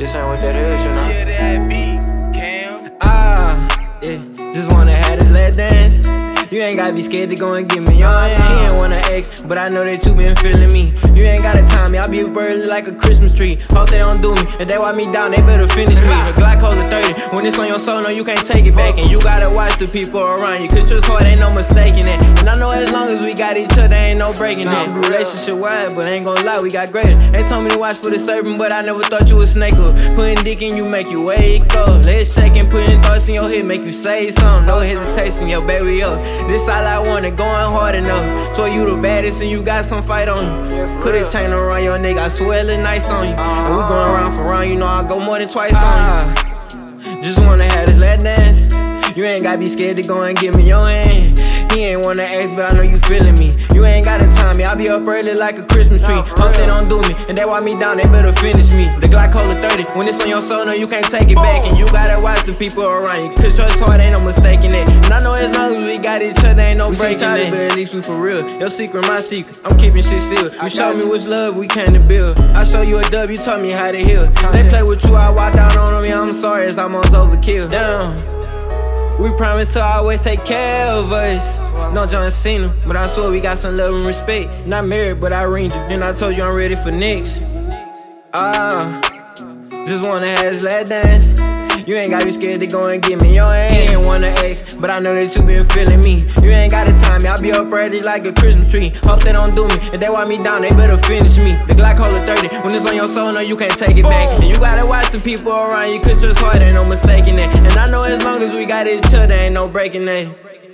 this ain't what that is, you know. Yeah, that beat, Cam. Ah, yeah, just wanna have this let dance. You ain't gotta be scared to go and get me on. He ain't wanna ex, but I know that you been feeling me. You ain't gotta time me, I'll be up early like a Christmas tree. Hope they don't do me. If they want me down, they better finish me. The Glock holds a 30. When it's on your soul, no, you can't take it back. And you gotta watch the people around you. Cause your heart ain't no mistaking it. And I know as long as we got each other, ain't no breaking it. Relationship wide, but ain't gonna lie, we got greater. They told me to watch for the serpent, but I never thought you was snake. Putting dick in you make you wake up. Let's shake and putting thoughts in your head make you say something. No hesitation, yo, baby, up. This all I want it going hard enough. So you the baddest and you got some fight on you. Put a chain around your nigga, I swear it nice on you. And we going around for round, you know I go more than twice on you. Just wanna have this let dance. You ain't gotta be scared to go and give me your hand. He ain't wanna ask, but I know you feeling me. You ain't gotta be up early like a Christmas tree. Hope they don't do me, and they want me down, they better finish me. The Glock hold 30, when it's on your soul, no, you can't take it back. And you gotta watch the people around you, cause trust hard ain't no mistaking it. And I know as long as we got each other, ain't no breaking it. But at least we for real. Your secret, my secret, I'm keeping shit sealed. You show me which love we came to build. I show you a dub, you taught me how to heal. They play with you, I walk down on them, yeah, I'm sorry, it's almost overkill. Damn. We promise to always take care of us. No John Cena, but I swear we got some love and respect. Not married, but I ringed you, and I told you I'm ready for next. Ah, just wanna have this last dance. You ain't gotta be scared to go and get me your hand. Ain't wanna ex, but I know that you been feeling me. You ain't gotta time me, I'll be up ready like a Christmas tree. Hope they don't do me. If they want me down, they better finish me. The Glock hold a 30. When it's on your soul, no, you can't take it back. And you gotta watch the people around you, cause just hard ain't no mistaking it. And I know as long as we got each other, ain't no breaking that.